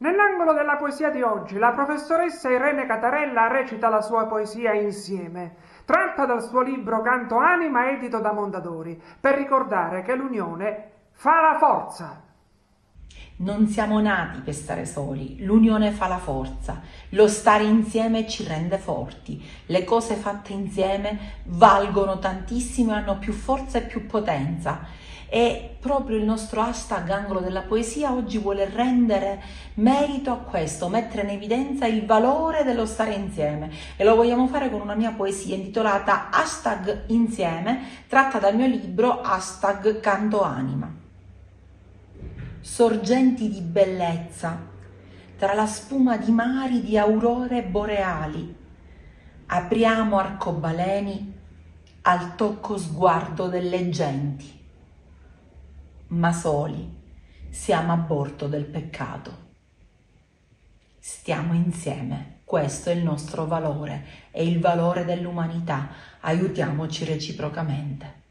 Nell'angolo della poesia di oggi, la professoressa Irene Catarella recita la sua poesia insieme, tratta dal suo libro Canto Anima edito da Mondadori, per ricordare che l'unione fa la forza. Non siamo nati per stare soli, l'unione fa la forza, lo stare insieme ci rende forti, le cose fatte insieme valgono tantissimo e hanno più forza e più potenza. E proprio il nostro hashtag angolo della poesia oggi vuole rendere merito a questo, mettere in evidenza il valore dello stare insieme. E lo vogliamo fare con una mia poesia intitolata hashtag insieme tratta dal mio libro hashtag canto anima. Sorgenti di bellezza tra la spuma di mari di aurore boreali apriamo arcobaleni al tocco sguardo delle genti ma soli siamo a bordo del peccato. Stiamo insieme, questo è il nostro valore, è il valore dell'umanità, aiutiamoci reciprocamente.